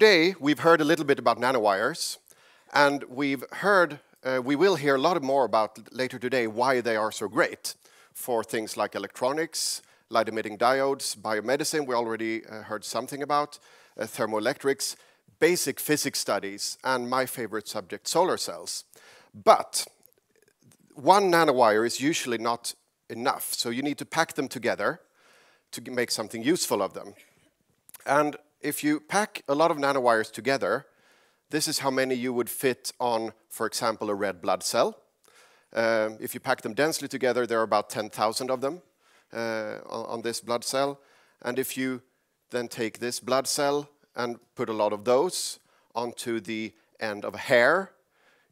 today we've heard a little bit about nanowires, and we've heard, uh, we will hear a lot more about later today why they are so great for things like electronics, light emitting diodes, biomedicine, we already uh, heard something about, uh, thermoelectrics, basic physics studies, and my favorite subject, solar cells. But one nanowire is usually not enough, so you need to pack them together to make something useful of them. And if you pack a lot of nanowires together, this is how many you would fit on, for example, a red blood cell. Um, if you pack them densely together, there are about 10,000 of them uh, on, this blood cell. And if you then take this blood cell and put a lot of those onto the end of a hair,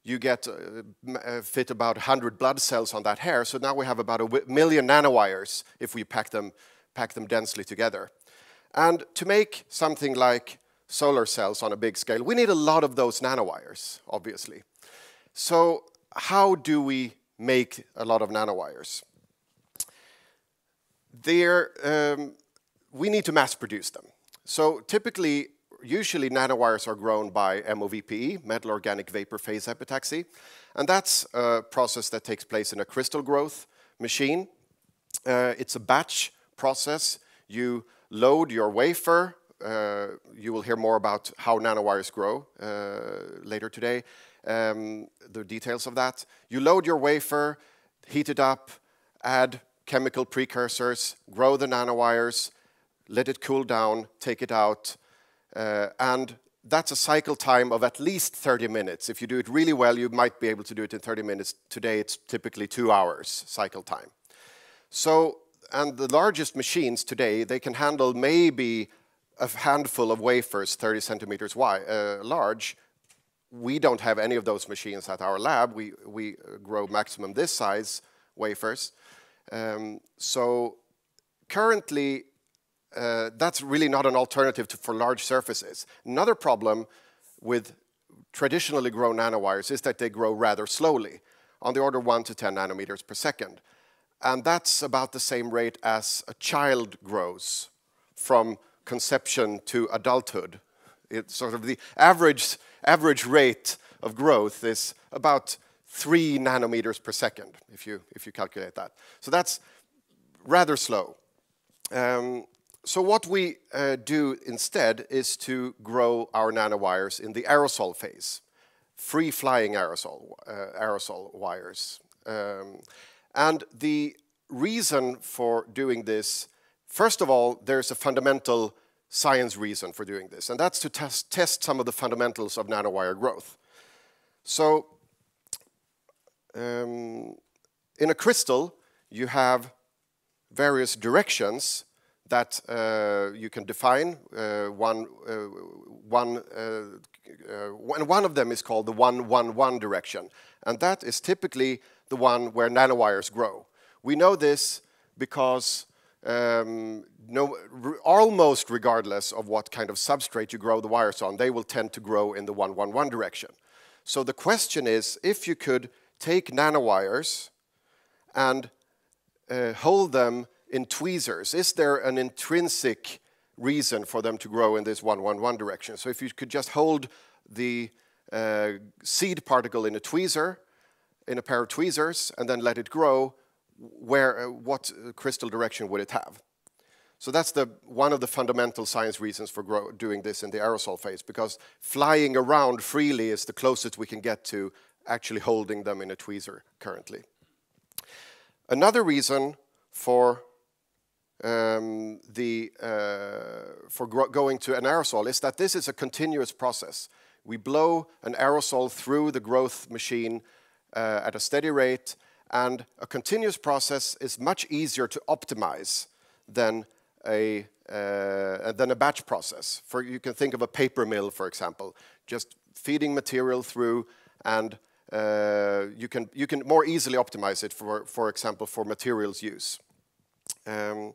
you get uh, uh fit about 100 blood cells on that hair. So now we have about a million nanowires if we pack them, pack them densely together. And to make something like solar cells on a big scale, we need a lot of those nanowires, obviously. So how do we make a lot of nanowires? Um, we need to mass produce them. So typically, usually nanowires are grown by MOVPE, metal organic vapor phase epitaxy, and that's a process that takes place in a crystal growth machine. Uh, it's a batch process. You load your wafer. Uh, you will hear more about how nanowires grow uh, later today, um, the details of that. You load your wafer, heat it up, add chemical precursors, grow the nanowires, let it cool down, take it out, uh, and that's a cycle time of at least 30 minutes. If you do it really well, you might be able to do it in 30 minutes. Today, it's typically two hours cycle time. So, and the largest machines today, they can handle maybe a handful of wafers 30 centimeters wide, uh, large. We don't have any of those machines at our lab. We, we grow maximum this size wafers. Um, so currently, uh, that's really not an alternative to, for large surfaces. Another problem with traditionally grown nanowires is that they grow rather slowly, on the order 1 to 10 nanometers per second. And that's about the same rate as a child grows from conception to adulthood. It's sort of the average, average rate of growth is about 3 nanometers per second, if you, if you calculate that. So that's rather slow. Um, so what we uh, do instead is to grow our nanowires in the aerosol phase, free-flying aerosol, uh, aerosol wires. Um, and the reason for doing this, first of all, there's a fundamental science reason for doing this, and that's to test, test some of the fundamentals of nanowire growth. So um, in a crystal, you have various directions that uh, you can define. Uh, one, uh, one, uh, and one of them is called the 111 direction. And that is typically the one where nanowires grow. We know this because um, no, almost regardless of what kind of substrate you grow the wires on, they will tend to grow in the 111 direction. So the question is, if you could take nanowires and uh, hold them in tweezers? Is there an intrinsic reason for them to grow in this 111 direction? So if you could just hold the uh, seed particle in a tweezer, in a pair of tweezers, and then let it grow, where, uh, what crystal direction would it have? So that's the, one of the fundamental science reasons for grow, doing this in the aerosol phase, because flying around freely is the closest we can get to actually holding them in a tweezer currently. Another reason for um, the, uh, for going to an aerosol is that this is a continuous process. We blow an aerosol through the growth machine uh, at a steady rate, and a continuous process is much easier to optimize than a, uh, than a batch process. For, you can think of a paper mill, for example, just feeding material through and uh, you, can, you can more easily optimize it, for, for example, for materials use. Um,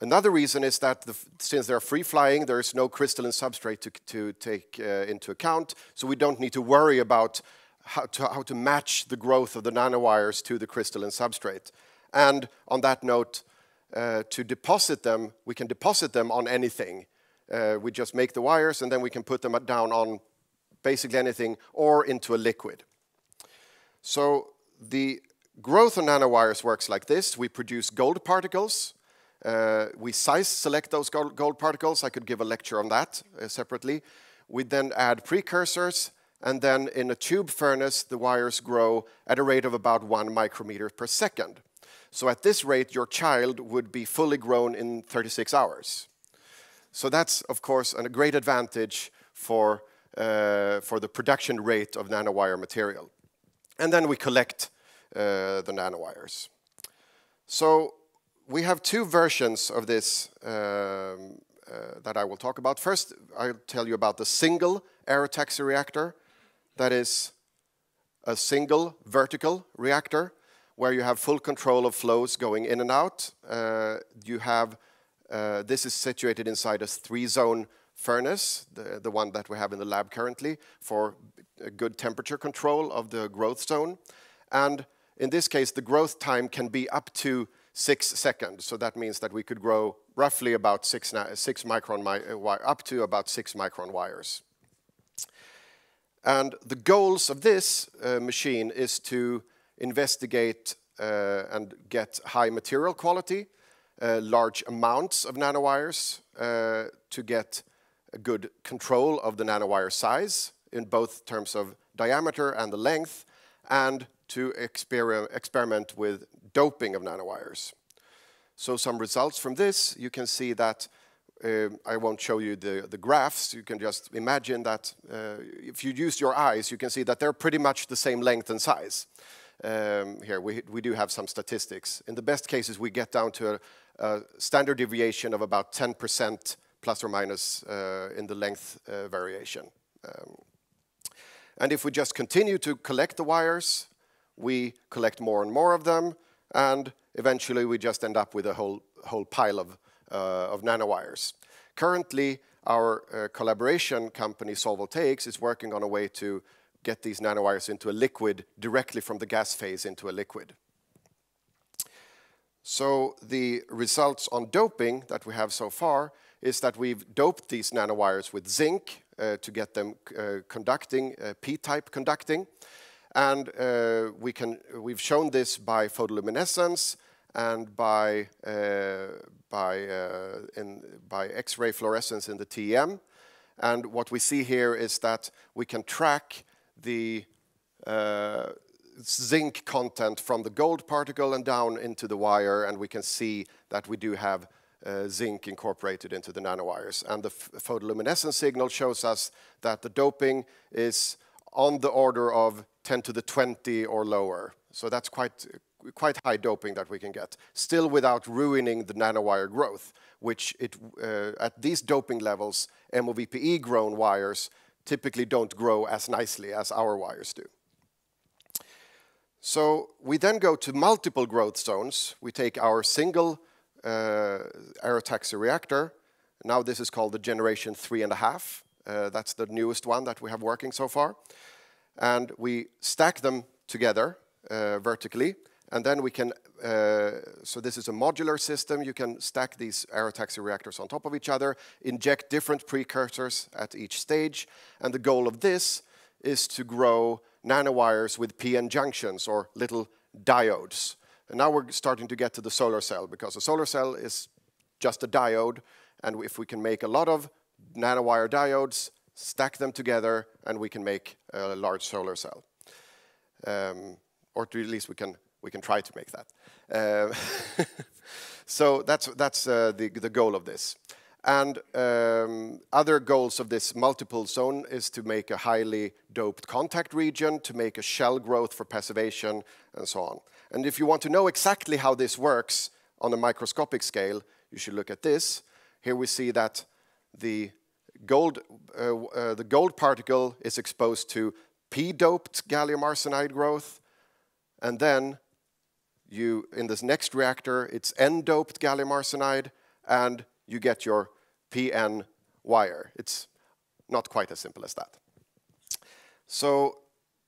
another reason is that the, since they're free-flying, there is no crystalline substrate to, to take uh, into account, so we don't need to worry about how to, how to match the growth of the nanowires to the crystalline substrate. And on that note, uh, to deposit them, we can deposit them on anything. uh, we just make the wires and then we can put them down on basically anything or into a liquid. So the growth on nanowires works like this. We produce gold particles. Uh, we size select those gold, gold, particles. I could give a lecture on that uh, separately. We then add precursors, and then in a tube furnace, the wires grow at a rate of about one micrometer per second. So at this rate, your child would be fully grown in 36 hours. So that's, of course, a great advantage for, uh, for the production rate of nanowire material. And then we collect uh, the nanowires. So we have two versions of this um, uh, that I will talk about. First, I'll tell you about the single aerotaxy reactor. That is a single vertical reactor where you have full control of flows going in and out. Uh, you have uh, this is situated inside a three-zone furnace, the, the one that we have in the lab currently, for good temperature control of the growth zone. And in this case, the growth time can be up to six seconds. So that means that we could grow roughly about six, six micron, uh, up to about six micron wires. And the goals of this uh, machine is to investigate uh, and get high material quality, uh, large amounts of nanowires to get a good control of the nanowire size in both terms of diameter and the length, and to exper experiment with doping of nanowires. So some results from this, you can see that uh, I won't show you the, the graphs. You can just imagine that uh, if you use your eyes, you can see that they're pretty much the same length and size. Um, here, we, we do have some statistics. In the best cases, we get down to a, a standard deviation of about 10% plus or minus uh, in the length uh, variation. Um, and if we just continue to collect the wires, we collect more and more of them, and eventually we just end up with a whole, whole pile of, uh, of nanowires. Currently, our uh, collaboration company, Solvoltaics, is working on a way to get these nanowires into a liquid directly from the gas phase into a liquid. So the results on doping that we have so far is that we've doped these nanowires with zinc to get them uh, conducting, uh, p-type conducting. And uh, we can, we've shown this by photoluminescence and by, uh, by, uh, by X-ray fluorescence in the TEM. And what we see here is that we can track the uh, zinc content from the gold particle and down into the wire, and we can see that we do have uh, zinc incorporated into the nanowires. And the photoluminescence signal shows us that the doping is on the order of 10 to the 20 or lower. So that's quite, quite high doping that we can get, still without ruining the nanowire growth, which it, uh, at these doping levels, MOVPE grown wires typically don't grow as nicely as our wires do. So we then go to multiple growth zones. We take our single uh, aerotaxy reactor. Now this is called the generation three and a half. Uh, that's the newest one that we have working so far. And we stack them together uh, vertically. And then we can, uh, so this is a modular system. You can stack these aerotaxy reactors on top of each other, inject different precursors at each stage. And the goal of this is to grow nanowires with PN junctions or little diodes. And now we're starting to get to the solar cell because a solar cell is just a diode. And if we can make a lot of nanowire diodes, stack them together, and we can make a large solar cell. Um, or at least we can we can try to make that. Uh, so that's, that's uh, the, the goal of this. And um, other goals of this multiple zone is to make a highly doped contact region, to make a shell growth for passivation, and so on. And if you want to know exactly how this works on a microscopic scale, you should look at this. Here we see that the gold, uh, uh, the gold particle is exposed to p-doped gallium arsenide growth, and then you, in this next reactor, it's N-doped gallium arsenide, and you get your PN wire. It's not quite as simple as that. So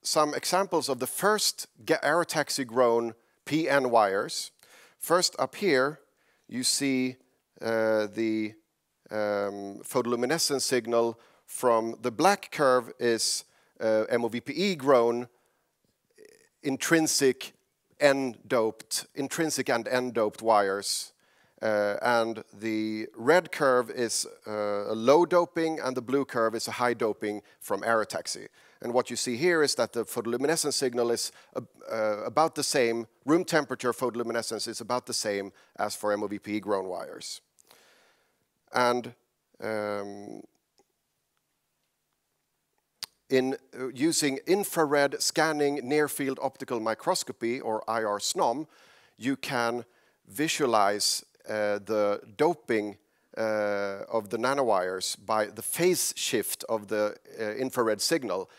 some examples of the first aerotaxy grown PN wires. First up here, you see uh, the um, photoluminescence signal from the black curve is uh, MOVPE grown intrinsic N-doped, intrinsic and N-doped wires. Uh, and the red curve is uh, a low doping, and the blue curve is a high doping from aerotaxy. And what you see here is that the photoluminescence signal is uh, about the same, room temperature photoluminescence is about the same as for MOVPE grown wires. And um, in uh, using infrared scanning near field optical microscopy or IR SNOM, you can visualize uh, the doping uh, of the nanowires by the phase shift of the uh, infrared signal.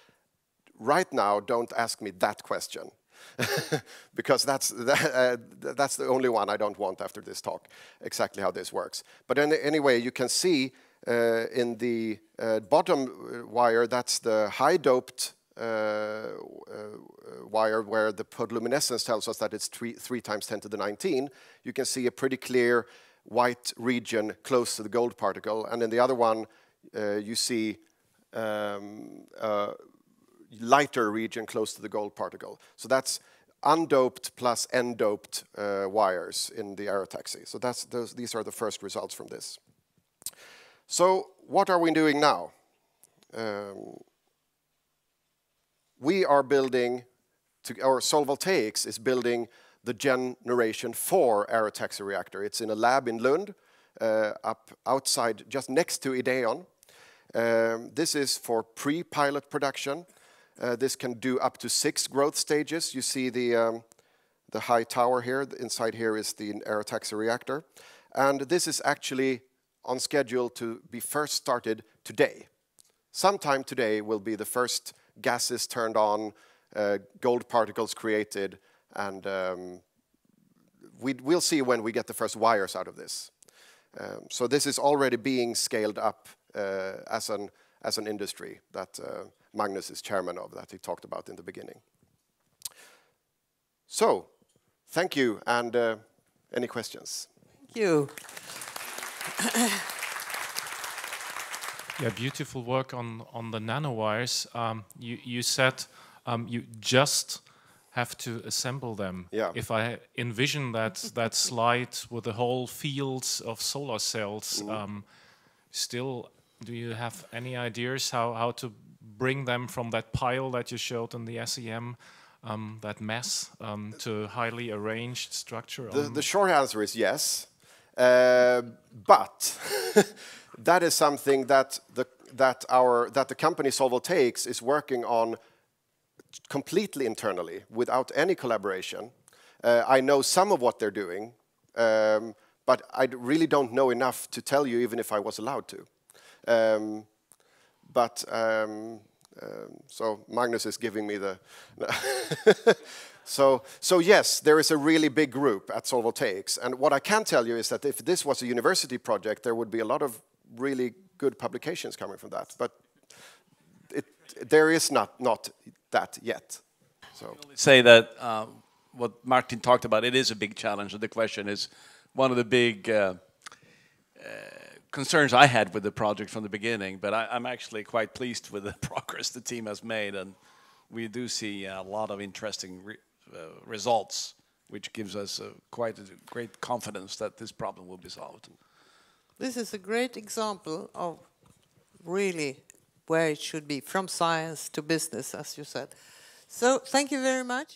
Right now, don't ask me that question. because that's, that, uh, that's the only one I don't want after this talk, exactly how this works. But anyway, you can see uh, in the uh, bottom uh, wire, that's the high doped wire where the photoluminescence tells us that it's three, three times 10 to the 19. You can see a pretty clear white region close to the gold particle. And in the other one, you see um, lighter region close to the gold particle. So that's undoped plus n-doped uh, wires in the aerotaxy. So that's those, these are the first results from this. So what are we doing now? Um, we are building, to, our Solvoltaics is building the generation 4 aerotaxy reactor. It's in a lab in Lund, uh, up outside, just next to Ideon. Um, this is for pre-pilot production. Uh, this can do up to six growth stages. You see the, um, the high tower here. Inside here is the aerotaxy reactor. And this is actually on schedule to be first started today. Sometime today will be the first gases turned on, uh, gold particles created, and um, we, will see when we get the first wires out of this. Um, so this is already being scaled up uh, as, an, as an industry that uh, Magnus is chairman of, that he talked about in the beginning. So, thank you, and uh, any questions? Thank you. yeah, beautiful work on on the nanowires. Um, you you said um, you just have to assemble them. Yeah. If I envision that that slide with the whole fields of solar cells, mm. um, still, do you have any ideas how how to bring them from that pile that you showed in the SEM? Um, that mess um, to highly arranged structure? The, the, short answer is yes. Uh, but that is something that the, that, our, that the company Solvoltaics is working on completely internally without any collaboration. Uh, I know some of what they're doing, um, but I really don't know enough to tell you even if I was allowed to. Um, but um, um so Magnus is giving me the So, so yes, there is a really big group at Solvoltaics. And what I can tell you is that if this was a university project, there would be a lot of really good publications coming from that. But it, there is not, not that yet. So. Say that uh, what Martin talked about, it is a big challenge. And the question is one of the big uh, uh, concerns I had with the project from the beginning. But I, am actually quite pleased with the progress the team has made. And we do see a lot of interesting uh, results, which gives us uh, quite a great confidence that this problem will be solved. This is a great example of really where it should be, from science to business, as you said. So thank you very much.